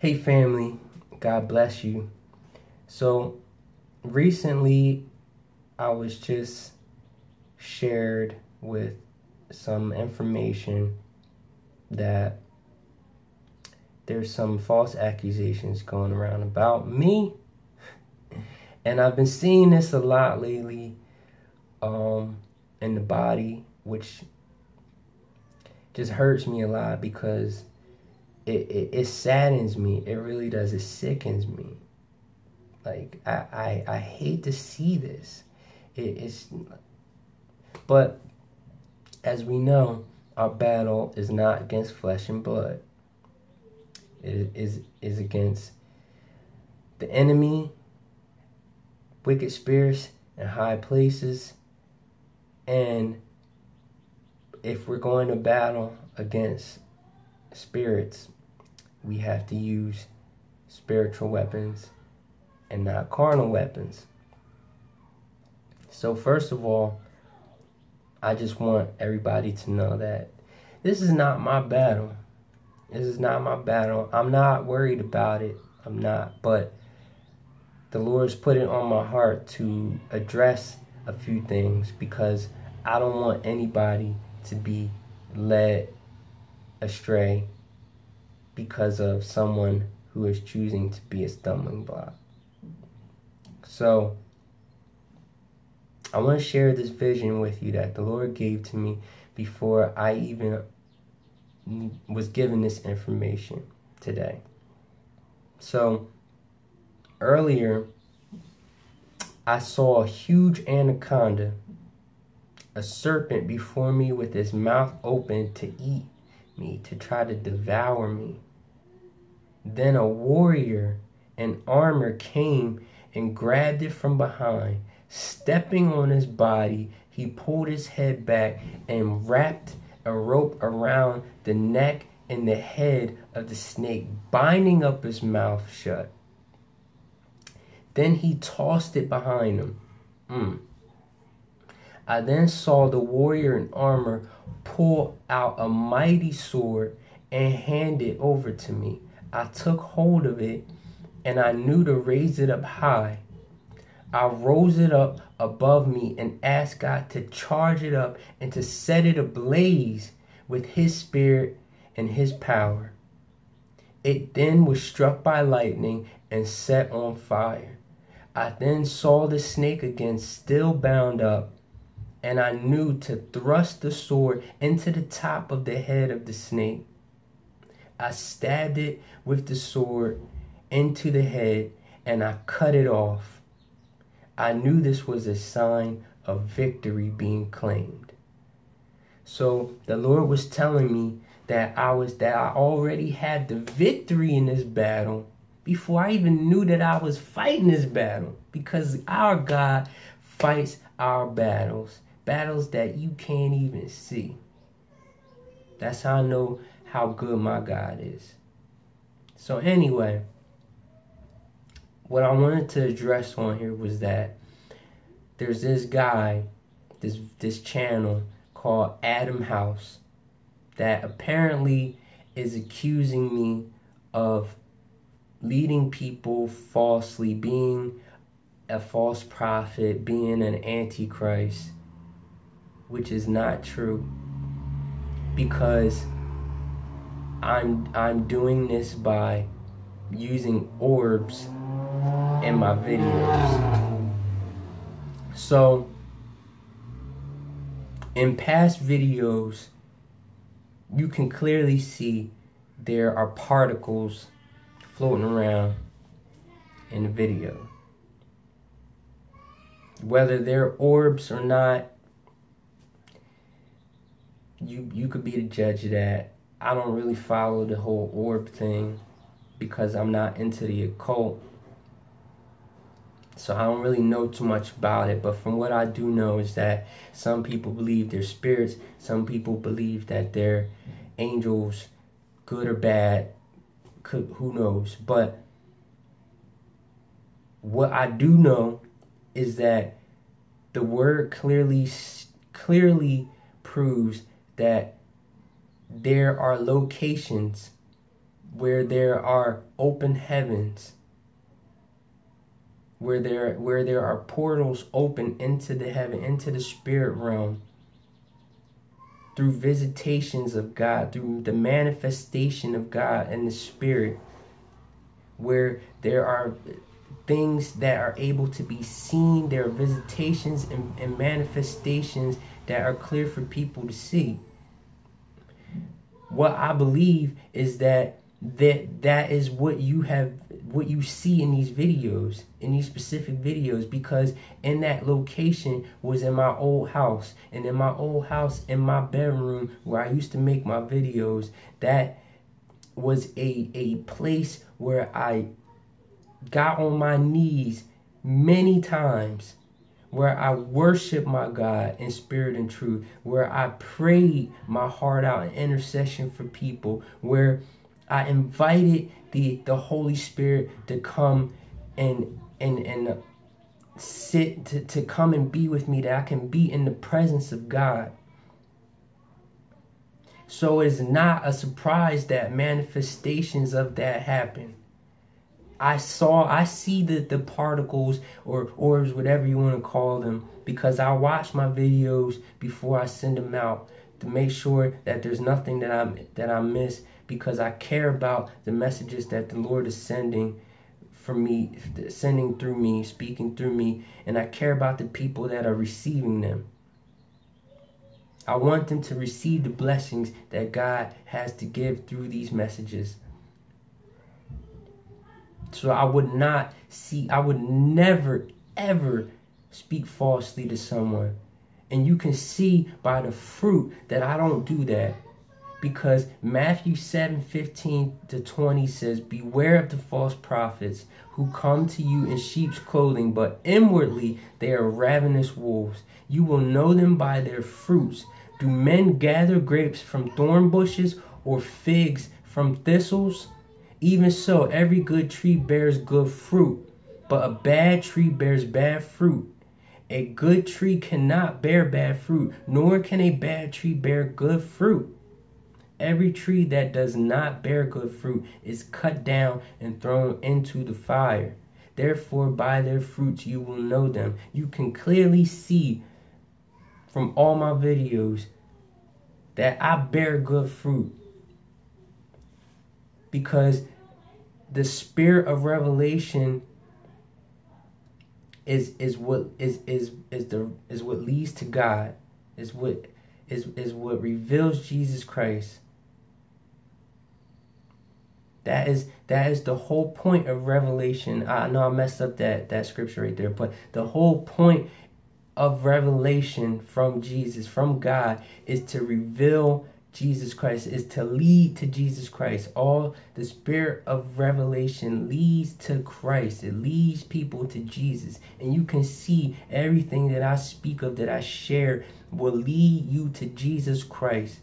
Hey, family, God bless you. So, recently, I was just shared with some information that there's some false accusations going around about me. And I've been seeing this a lot lately um, in the body, which just hurts me a lot because it, it, it saddens me. It really does. It sickens me. Like I, I, I hate to see this. It, it's but as we know, our battle is not against flesh and blood. It is is against the enemy, wicked spirits in high places, and if we're going to battle against spirits, we have to use spiritual weapons and not carnal weapons. So, first of all, I just want everybody to know that this is not my battle. This is not my battle. I'm not worried about it. I'm not. But the Lord's put it on my heart to address a few things because I don't want anybody to be led astray because of someone who is choosing to be a stumbling block. So, I want to share this vision with you that the Lord gave to me before I even was given this information today. So, earlier, I saw a huge anaconda, a serpent before me with his mouth open to eat me, to try to devour me. Then a warrior in armor came and grabbed it from behind. Stepping on his body, he pulled his head back and wrapped a rope around the neck and the head of the snake, binding up his mouth shut. Then he tossed it behind him. Mm. I then saw the warrior in armor pull out a mighty sword and hand it over to me. I took hold of it and I knew to raise it up high. I rose it up above me and asked God to charge it up and to set it ablaze with His Spirit and His power. It then was struck by lightning and set on fire. I then saw the snake again, still bound up, and I knew to thrust the sword into the top of the head of the snake. I stabbed it with the sword into the head and I cut it off. I knew this was a sign of victory being claimed. So the Lord was telling me that I was that I already had the victory in this battle before I even knew that I was fighting this battle because our God fights our battles, battles that you can't even see. That's how I know how good my God is. So anyway, what I wanted to address on here was that there's this guy, this this channel called Adam House that apparently is accusing me of leading people falsely, being a false prophet, being an antichrist, which is not true. Because I'm I'm doing this by using orbs in my videos. So, in past videos, you can clearly see there are particles floating around in the video. Whether they're orbs or not, you you could be the judge of that. I don't really follow the whole orb thing because I'm not into the occult. So I don't really know too much about it, but from what I do know is that some people believe they're spirits, some people believe that they're angels, good or bad, could, who knows. But what I do know is that the word clearly clearly proves that there are locations where there are open heavens where there where there are portals open into the heaven into the spirit realm through visitations of God through the manifestation of God and the spirit where there are things that are able to be seen. There are visitations and, and manifestations that are clear for people to see what I believe is that that that is what you have what you see in these videos in these specific videos because in that location was in my old house and in my old house in my bedroom where I used to make my videos that was a a place where I got on my knees many times where I worship my God in spirit and truth, where I prayed my heart out in intercession for people, where I invited the the Holy Spirit to come and and and sit to, to come and be with me that I can be in the presence of God. So it's not a surprise that manifestations of that happen. I saw, I see the, the particles or orbs, whatever you want to call them, because I watch my videos before I send them out to make sure that there's nothing that I that I miss because I care about the messages that the Lord is sending for me, sending through me, speaking through me, and I care about the people that are receiving them. I want them to receive the blessings that God has to give through these messages. So I would not see, I would never, ever speak falsely to someone. And you can see by the fruit that I don't do that. Because Matthew 7 15 to 20 says, Beware of the false prophets who come to you in sheep's clothing, but inwardly they are ravenous wolves. You will know them by their fruits. Do men gather grapes from thorn bushes or figs from thistles? Even so, every good tree bears good fruit, but a bad tree bears bad fruit. A good tree cannot bear bad fruit, nor can a bad tree bear good fruit. Every tree that does not bear good fruit is cut down and thrown into the fire. Therefore, by their fruits you will know them. You can clearly see from all my videos that I bear good fruit because the spirit of revelation is is what is is is the is what leads to God is what is is what reveals Jesus Christ. That is that is the whole point of revelation. I know i messed up that that scripture right there but the whole point of revelation from jesus from god is to reveal Jesus Christ is to lead to Jesus Christ. All the spirit of revelation leads to Christ. It leads people to Jesus. And you can see everything that I speak of, that I share, will lead you to Jesus Christ.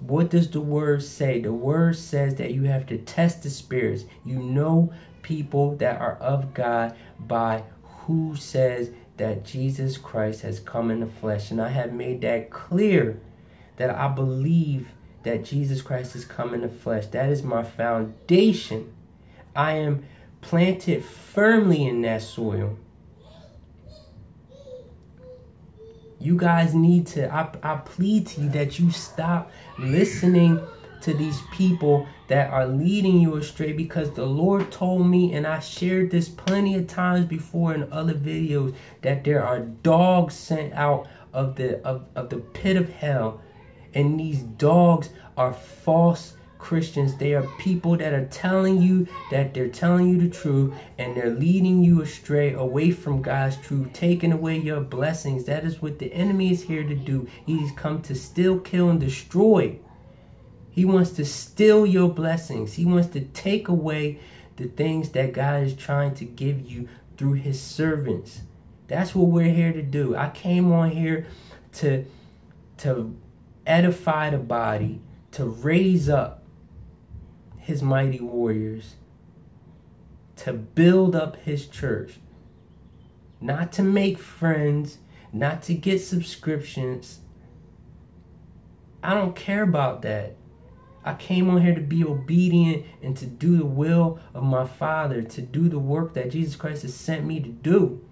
What does the word say? The word says that you have to test the spirits. You know people that are of God by who says that Jesus Christ has come in the flesh. And I have made that clear that I believe that Jesus Christ has come in the flesh. That is my foundation. I am planted firmly in that soil. You guys need to, I, I plead to you that you stop listening to these people that are leading you astray because the Lord told me, and I shared this plenty of times before in other videos, that there are dogs sent out of the of, of the pit of hell and these dogs are false Christians. They are people that are telling you that they're telling you the truth and they're leading you astray away from God's truth, taking away your blessings. That is what the enemy is here to do. He's come to steal, kill, and destroy. He wants to steal your blessings. He wants to take away the things that God is trying to give you through his servants. That's what we're here to do. I came on here to to edify the body, to raise up his mighty warriors, to build up his church, not to make friends, not to get subscriptions. I don't care about that. I came on here to be obedient and to do the will of my Father, to do the work that Jesus Christ has sent me to do.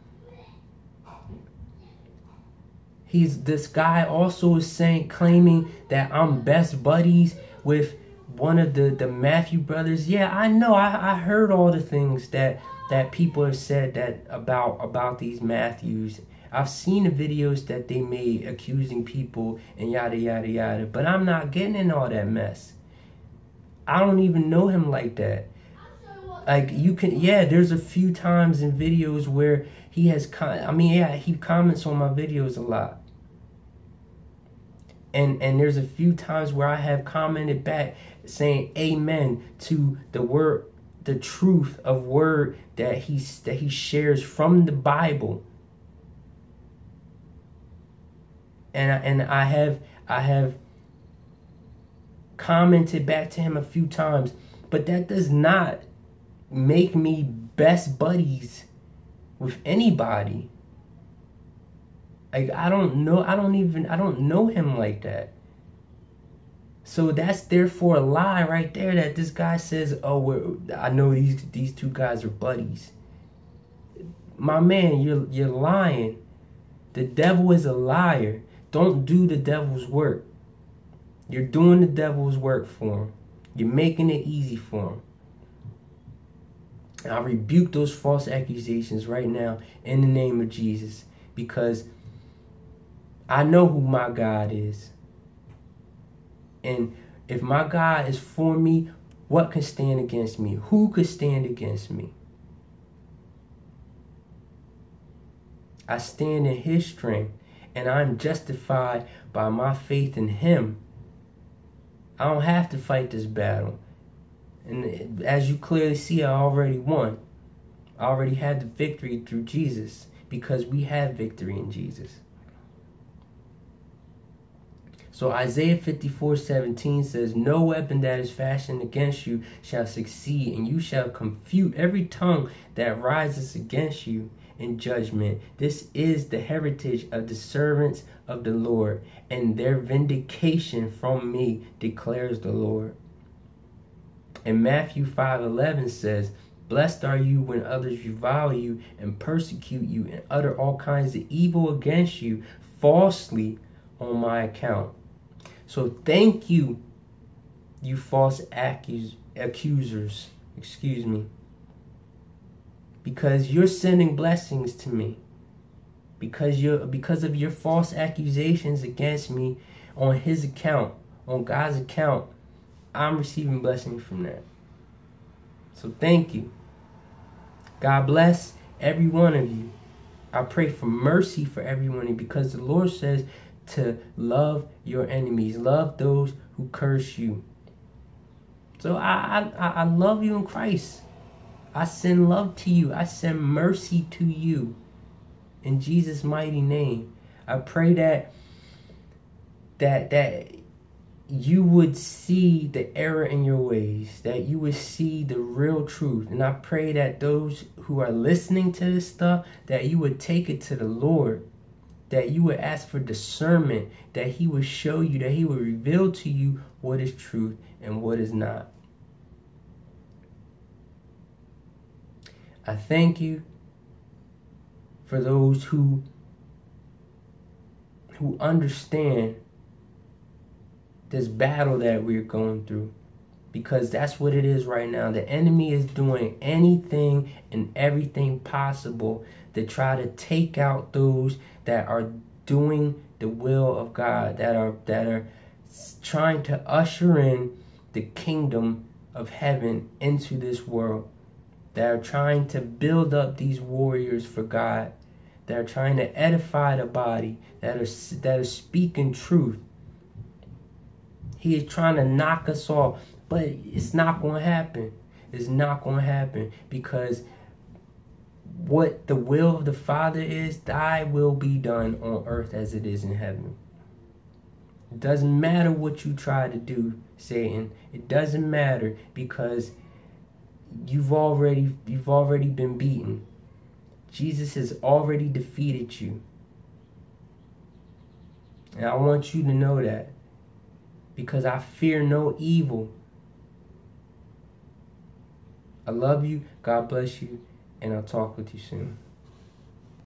He's this guy also is saying claiming that I'm best buddies with one of the the Matthew brothers. Yeah, I know. I, I heard all the things that that people have said that about about these Matthews. I've seen the videos that they made accusing people and yada yada yada, but I'm not getting in all that mess. I don't even know him like that. Like you can yeah, there's a few times in videos where he has con- I mean yeah, he comments on my videos a lot and and there's a few times where I have commented back saying amen to the word the truth of word that he that he shares from the Bible. And I, and I have I have commented back to him a few times but that does not make me best buddies with anybody like I don't know, I don't even, I don't know him like that. So that's therefore a lie right there that this guy says, "Oh, I know these these two guys are buddies." My man, you're you're lying. The devil is a liar. Don't do the devil's work. You're doing the devil's work for him. You're making it easy for him. I rebuke those false accusations right now in the name of Jesus because I know who my God is. And if my God is for me, what can stand against me? Who could stand against me? I stand in his strength and I'm justified by my faith in him. I don't have to fight this battle. And as you clearly see, I already won. I already had the victory through Jesus because we have victory in Jesus. So Isaiah 54 17 says, No weapon that is fashioned against you shall succeed, and you shall confute every tongue that rises against you in judgment. This is the heritage of the servants of the Lord, and their vindication from me, declares the Lord. And Matthew 5 11 says, Blessed are you when others revile you and persecute you and utter all kinds of evil against you falsely on my account. So thank you, you false accus- accusers. Excuse me. Because you're sending blessings to me. Because you're because of your false accusations against me on his account, on God's account, I'm receiving blessings from that. So thank you. God bless every one of you. I pray for mercy for everyone because the Lord says to love your enemies, love those who curse you. So I, I, I love you in Christ. I send love to you. I send mercy to you. In Jesus' mighty name. I pray that that that you would see the error in your ways, that you would see the real truth. And I pray that those who are listening to this stuff, that you would take it to the Lord that you would ask for discernment, that He would show you, that He would reveal to you what is truth and what is not. I thank you for those who who understand this battle that we're going through because that's what it is right now. The enemy is doing anything and everything possible to try to take out those that are doing the will of God, that are that are trying to usher in the kingdom of heaven into this world, that are trying to build up these warriors for God, that are trying to edify the body, that are that are speaking truth. He is trying to knock us off, but it's not going to happen. It's not going to happen because what the will of the Father is, thy will be done on earth as it is in heaven. It doesn't matter what you try to do, Satan. It doesn't matter because you've already you've already been beaten. Jesus has already defeated you. And I want you to know that. because I fear no evil. I love you. God bless you. And I'll talk with you soon.